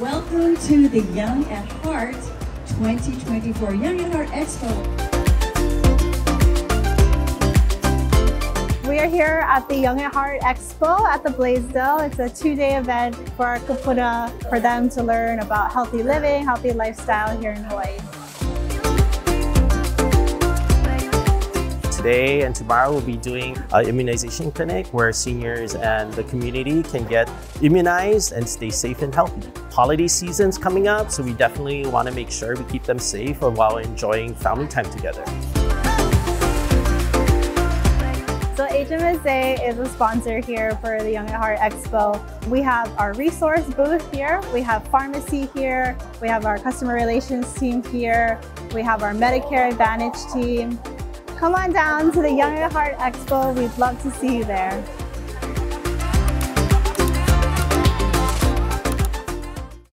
Welcome to the Young at Heart 2024 Young at Heart Expo. We are here at the Young at Heart Expo at the Blaisdell. It's a two-day event for our kupuna for them to learn about healthy living, healthy lifestyle here in Hawaii. Today and tomorrow we'll be doing an immunization clinic where seniors and the community can get immunized and stay safe and healthy. Holiday season's coming up, so we definitely want to make sure we keep them safe while enjoying family time together. So HMSA is a sponsor here for the Young at Heart Expo. We have our resource booth here, we have pharmacy here, we have our customer relations team here, we have our Medicare Advantage team, Come on down to the Young at Heart Expo. We'd love to see you there.